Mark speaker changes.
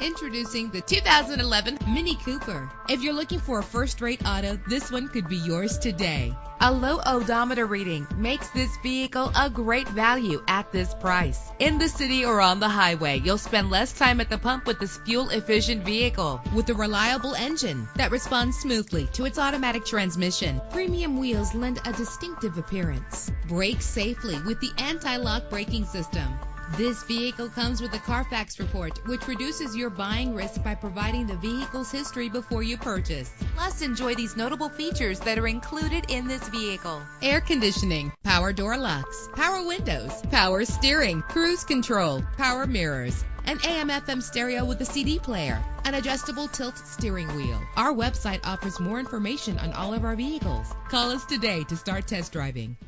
Speaker 1: Introducing the 2011 Mini Cooper. If you're looking for a first-rate auto, this one could be yours today. A low odometer reading makes this vehicle a great value at this price. In the city or on the highway, you'll spend less time at the pump with this fuel-efficient vehicle. With a reliable engine that responds smoothly to its automatic transmission, premium wheels lend a distinctive appearance. Brake safely with the anti-lock braking system. This vehicle comes with a Carfax report, which reduces your buying risk by providing the vehicle's history before you purchase. Plus, enjoy these notable features that are included in this vehicle. Air conditioning, power door locks, power windows, power steering, cruise control, power mirrors, an AM FM stereo with a CD player, an adjustable tilt steering wheel. Our website offers more information on all of our vehicles. Call us today to start test driving.